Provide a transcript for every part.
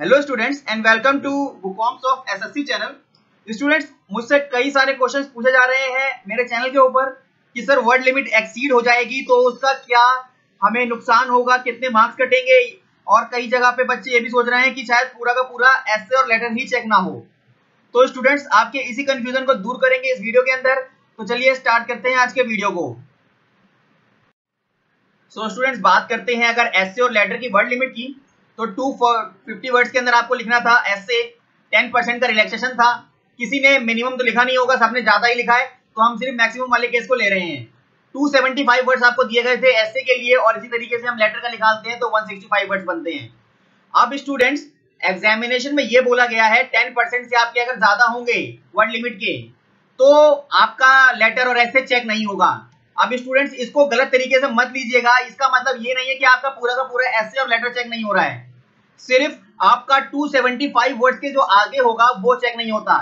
Hello students and welcome to बुकॉम्स of SSC channel students मुझसे कई सारे क्वेश्चंस पूछे जा रहे हैं मेरे चैनल के ऊपर कि सर वर्ड लिमिट एक्सीड हो जाएगी तो उसका क्या हमें नुकसान होगा कितने मार्क्स कटेंगे? और कई जगह पे बच्चे ये भी सोच रहे हैं कि शायद पूरा का पूरा एसे और लेटर ही चेक ना हो। तो स्टूडेंट्स आपके इसी कंफ्यूजन को दूर करेंगे इस वीडियो के अंदर। तो चलिए स्टार्ट करते हैं आज के वीडियो को। सो so, स्टूडेंट्स बात करते हैं अगर एसे और लेटर की वर्ड लिमिट की। तो टू फिफ्टी वर्ड्स के अंदर आपको लिखना था ऐसे टेन परसेंट का रिलैक्सेशन था। किसी ने मिनिमम तो लिखा नहीं होगा, सबने ज़्यादा ही लिखा है तो हम सिर्फ़ मैक्सिमम वाले केस को ले रहे हैं। 275 वर्ड्स आपको दिए गए थे ऐसे के लिए, और इसी तरीके से हम लेटर का निकालते हैं तो 165 वर्ड्स बनते हैं। अब स्टूडेंट्स एग्जामिनेशन में ये बोला गया है 10 परसेंट से आपके अगर ज़्यादा होंगे वर्ड लिमिट के तो आपका लेटर और ऐसे चेक नहीं होगा। अब स्टूडेंट्स इसको गलत तरीके से मत लीजिएगा, इसका मतलब ये नहीं है कि आपका पूरा का पूरा ऐसे और लेटर चेक नहीं हो रहा है। सिर्फ़ आपका 275 वर्ड्स के जो आगे होगा, वो चेक नहीं होता।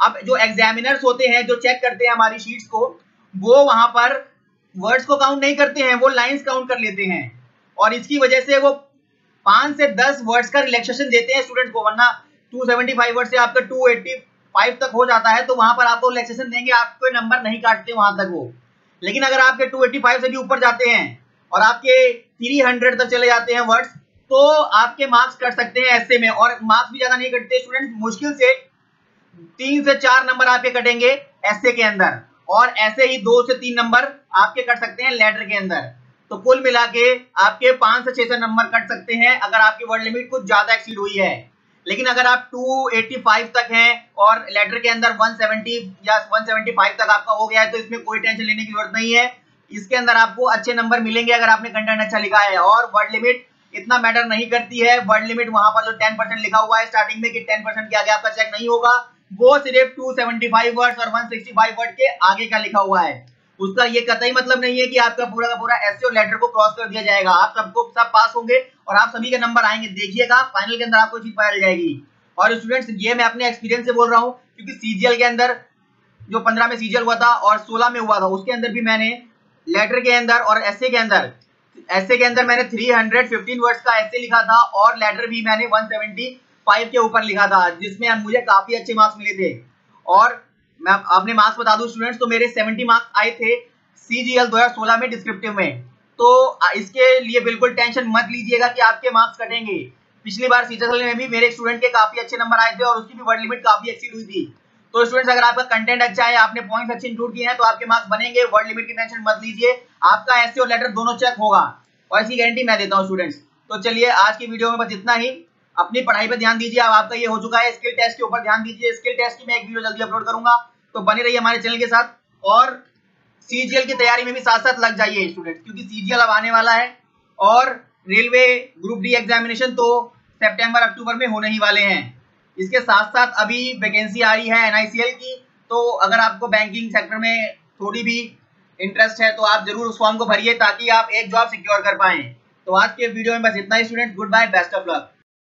अब जो एग्जामिनर्स होते हैं, जो चेक करते हैं हमारी शीट्स को, वो वहाँ पर वर्ड्स को काउंट नहीं करते हैं, वो लाइंस काउंट कर लेते हैं। और इसकी वजह से वो पाँच से दस वर्ड्स का रिलैक्सेशन देते हैं स्टूडेंट को, वरना 275 वर्ड से आपका 285 तक हो जाता है तो वहाँ पर आपको रिलैक्सेशन देंगे, आपको नंबर नहीं काटते वहाँ तक वो। लेकिन अगर आपके 285 से भी ऊपर जाते हैं, और आपके 300 तक चले जाते हैं वर्ड्स तो आपके मार्क्स कट सकते हैं ऐसे में, और मार्क्स भी ज़्यादा नहीं कटते स्टूडेंट मुश्किल से तीन से चार नंबर आपके कटेंगे ऐसे के अंदर, और ऐसे ही दो से तीन नंबर आपके कट सकते हैं लेटर के अंदर। तो कुल मिला के आपके पाँच से छह नंबर कट सकते हैं, अगर आपकी वर्ड लिमिट कुछ ज़्यादा एक्सीड हुई है। लेकिन अगर आप 285 तक हैं, और लेटर के अंदर 170 या 175 तक आपका हो गया है तो इसमें कोई टेंशन लेने की ज़रूरत नहीं है। इसके अंदर आपको अच्छे नंबर मिलेंगे अगर आपने कंटेंट अच्छा लिखा है, और वर्ड लिमिट इतना मैटर नहीं करती है। वर्ड लिमिट वहाँ पर जो 10 परसेंट लिखा हुआ है स्टार्टिंग में कि 10 परसेंट के आगे आपका चेक नहीं होगा। वो सिर्फ़ 275 वर्ड्स और 165 वर्ड के आगे का लिखा हुआ है। उसका ये कतई मतलब नहीं है कि आपका पूरा का पूरा एस लेटर को क्रॉस कर दिया जाएगा। आप सबको सब पास होंगे और आप सभी के नंबर आएँगे। देखिएगा फाइनल के अंदर आपको चीज़ पता जाएगी। और स्टूडेंट्स ये मैं अपने एक्सपीरियंस से बोल रहा हूँ, क्योंकि सीजीएल के अंदर, जो पंद्रह में सीजीएल हुआ था और सोलह में हुआ था, उसके अंदर भी मैंने लेटर के अंदर और एस के अंदर एस के अंदर मैंने 315 वर्ड्स का ऐसे लिखा था और लेटर भी मैंने 175 के ऊपर लिखा था, जिसमें मुझे काफ़ी अच्छे मार्क्स मिले थे। और मैं अपने मार्क्स बता दूँ स्टूडेंट्स तो मेरे 70 मार्क्स आए थे सीजीएल 2016 में डिस्क्रिप्टिव में। तो इसके लिए बिल्कुल टेंशन मत लीजिएगा कि आपके मार्क्स कटेंगे। पिछली बार सीजीएल में भी मेरे स्टूडेंट के काफ़ी अच्छे नंबर आए थे और उसकी भी वर्ड लिमिट काफ़ी एक्सीड हुई थी। तो स्टूडेंट्स अगर आपका कंटेंट अच्छा है, आपने पॉइंट्स अच्छे इंक्लूड किए हैं तो आपके मार्क्स बनेंगे। वर्ड लिमिट की टेंशन मत लीजिए। आपका एस और लेटर दोनों चेक होगा। और ऐसी गारंटी मैं देता हूँ स्टूडेंट्स तो चलिए, आज की वीडियो में बस इतना ही। अपनी पढ़ाई पर ध्यान दीजिए। अब आपका ये हो चुका है स्किल टेस्ट के ऊपर ध्यान दीजिए। स्किल टेस्ट की मैं एक वीडियो जल्दी अपलोड करूँगा। तो बने रहिए हमारे चैनल के साथ। और सीजीएल की तैयारी में भी साथ साथ लग जाइए स्टूडेंट क्योंकि सीजीएल अब आने वाला है। और रेलवे ग्रुप डी एग्जामिनेशन तो सितंबर अक्टूबर में होने ही वाले हैं। इसके साथ साथ अभी वैकेंसी आ रही है एनआईसीएल की। तो अगर आपको बैंकिंग सेक्टर में थोड़ी भी इंटरेस्ट है तो आप ज़रूर उस फॉर्म को भरिए ताकि आप एक जॉब सिक्योर कर पाए। तो आज के वीडियो में बस इतना ही student good bye best of luck